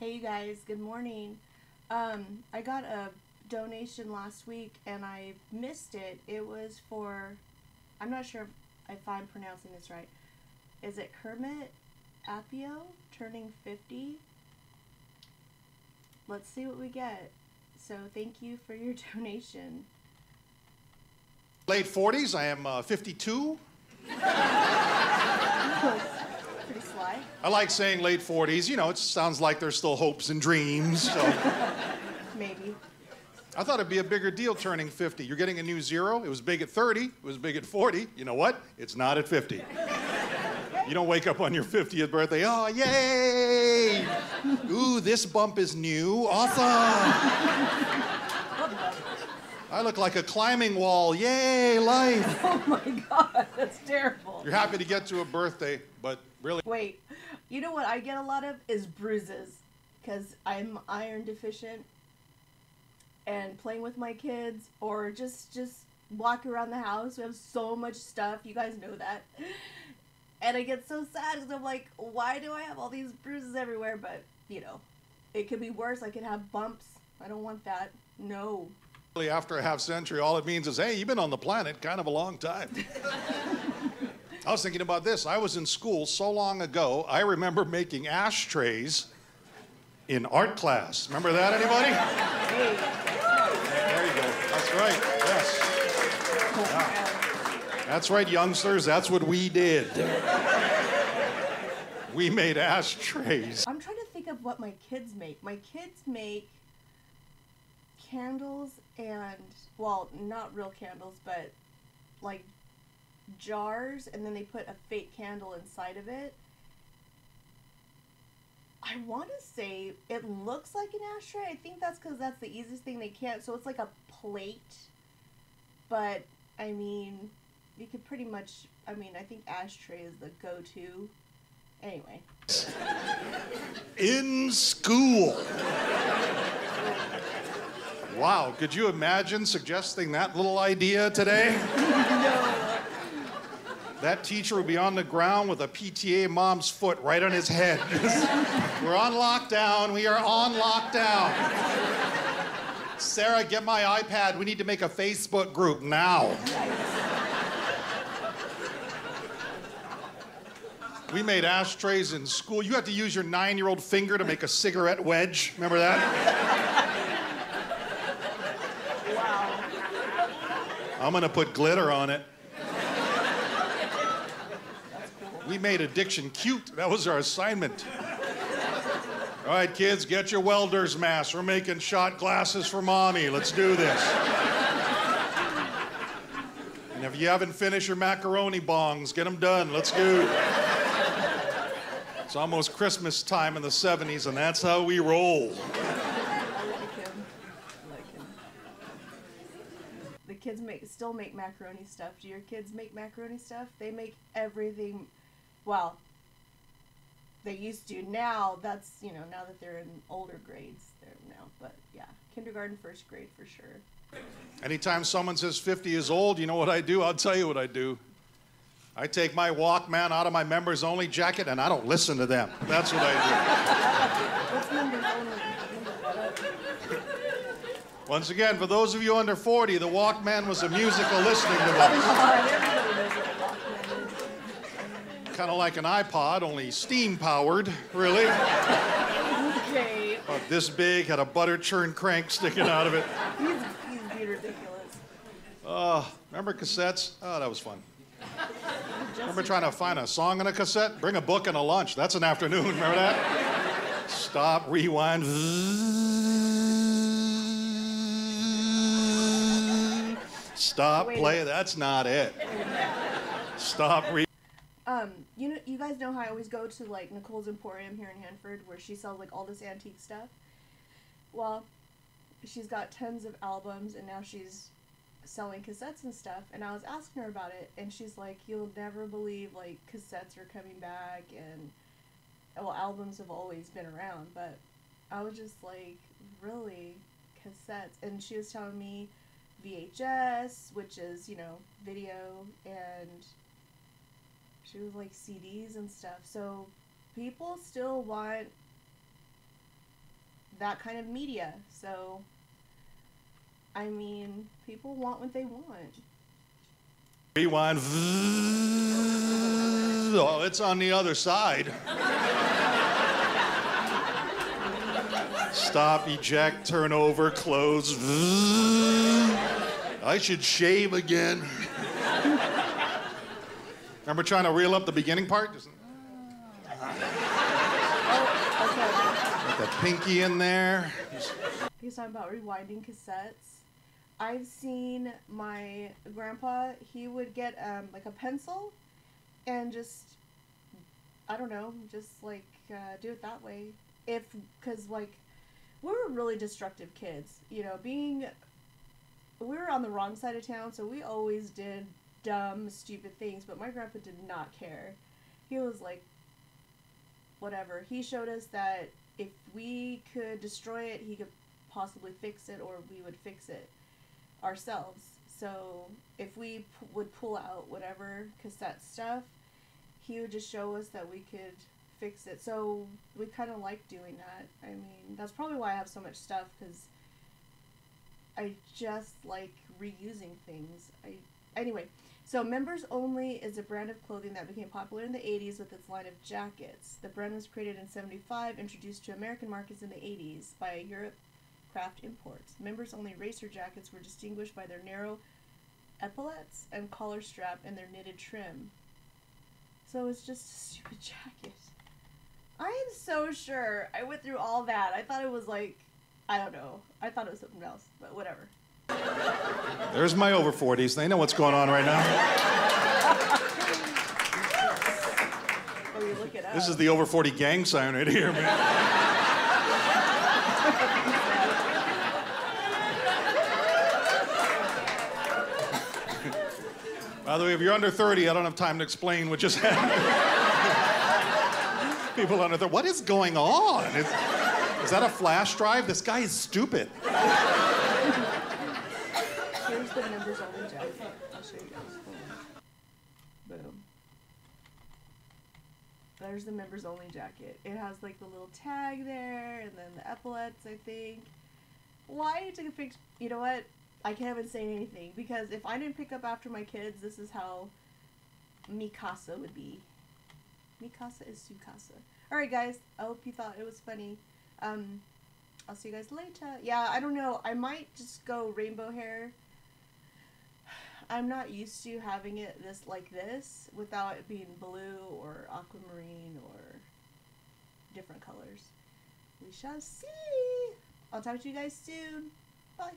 Hey, you guys. Good morning. Um, I got a donation last week and I missed it. It was for, I'm not sure if I'm pronouncing this right. Is it Kermet Apio turning 50? Let's see what we get. So thank you for your donation. Late 40s, I am uh, 52. I like saying late 40s. You know, it sounds like there's still hopes and dreams. So Maybe. I thought it'd be a bigger deal turning 50. You're getting a new zero. It was big at 30. It was big at 40. You know what? It's not at 50. You don't wake up on your 50th birthday, oh, yay! Ooh, this bump is new. Awesome! I look like a climbing wall. Yay, life! Oh my god, that's terrible. You're happy to get to a birthday, but really, Wait, you know what I get a lot of is bruises because I'm iron deficient and playing with my kids or just just walk around the house. We have so much stuff. You guys know that. And I get so sad because I'm like, why do I have all these bruises everywhere? But, you know, it could be worse. I could have bumps. I don't want that. No. After a half century, all it means is, hey, you've been on the planet kind of a long time. I was thinking about this. I was in school so long ago, I remember making ashtrays in art class. Remember that, anybody? There you go. That's right. Yes. Yeah. That's right, youngsters. That's what we did. We made ashtrays. I'm trying to think of what my kids make. My kids make candles and, well, not real candles, but like jars, and then they put a fake candle inside of it. I want to say it looks like an ashtray. I think that's because that's the easiest thing they can. So it's like a plate, but I mean, you could pretty much. I mean, I think ashtray is the go-to. Anyway, in school. Wow, could you imagine suggesting that little idea today? no. That teacher would be on the ground with a PTA mom's foot right on his head. We're on lockdown. We are on lockdown. Sarah, get my iPad. We need to make a Facebook group now. We made ashtrays in school. You had to use your nine year old finger to make a cigarette wedge. Remember that? I'm gonna put glitter on it. We made addiction cute. That was our assignment. All right, kids, get your welder's mask. We're making shot glasses for mommy. Let's do this. And if you haven't finished your macaroni bongs, get them done. Let's go. It's almost Christmas time in the 70s, and that's how we roll. I like him. I like him. The kids make still make macaroni stuff. Do your kids make macaroni stuff? They make everything. Well, they used to. Now that's you know now that they're in older grades, they're now. But yeah, kindergarten, first grade for sure. Anytime someone says 50 years old, you know what I do? I'll tell you what I do. I take my Walkman out of my members only jacket and I don't listen to them. That's what I What's members only? Once again, for those of you under 40, the Walkman was a musical listening device. Kind of like an iPod, only steam powered, really. Okay, About this big, had a butter churn crank sticking out of it. he's he's ridiculous. Oh, remember cassettes? Oh, that was fun. Remember trying to find a song on a cassette? Bring a book and a lunch. That's an afternoon. Remember that? Stop, rewind. Stop, playing. That's not it. Stop, reading. Um, you know, you guys know how I always go to like Nicole's Emporium here in Hanford, where she sells like all this antique stuff. Well, she's got tons of albums, and now she's selling cassettes and stuff. And I was asking her about it, and she's like, "You'll never believe like cassettes are coming back, and well, albums have always been around, but I was just like, really, cassettes?" And she was telling me VHS, which is you know video, and she was like CDs and stuff. So people still want that kind of media. So, I mean, people want what they want. Rewind. Oh, it's on the other side. Stop, eject, turn over, close. I should shave again. Remember trying to reel up the beginning part? Just- Oh, Get the pinky in there. He's talking about rewinding cassettes. I've seen my grandpa, he would get um, like a pencil and just, I don't know, just like uh, do it that way. If, because like, we were really destructive kids. You know, being, we were on the wrong side of town, so we always did dumb, stupid things, but my grandpa did not care. He was like, whatever. He showed us that if we could destroy it, he could possibly fix it, or we would fix it ourselves. So if we p- would pull out whatever cassette stuff, he would just show us that we could fix it. So we kind of like doing that. I mean, that's probably why I have so much stuff because I just like reusing things. I anyway. So Members Only is a brand of clothing that became popular in the 80s with its line of jackets. The brand was created in 75, introduced to American markets in the 80s by Europe Craft Imports. Members Only racer jackets were distinguished by their narrow epaulets and collar strap and their knitted trim. So it's just a stupid jacket. I am so sure I went through all that. I thought it was like, I don't know. I thought it was something else, but whatever. There's my over 40s. They know what's going on right now. Oh, you look it up. This is the over 40 gang sign right here, man. By the way, if you're under 30, I don't have time to explain what just happened. People under 30, what is going on? Is, is that a flash drive? This guy is stupid. Here's the members only jacket. I'll show you guys. Boom. There's the members only jacket. It has like the little tag there and then the epaulets, I think. Why I took a picture? You know what? I can't even say anything because if I didn't pick up after my kids, this is how Mikasa would be. Mikasa is Sukasa. Alright, guys. I hope you thought it was funny. Um, I'll see you guys later. Yeah, I don't know. I might just go rainbow hair. I'm not used to having it this like this without it being blue or aquamarine or different colors. We shall see. I'll talk to you guys soon. Bye.